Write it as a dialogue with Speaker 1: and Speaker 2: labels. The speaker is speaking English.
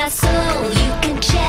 Speaker 1: that soul you can change.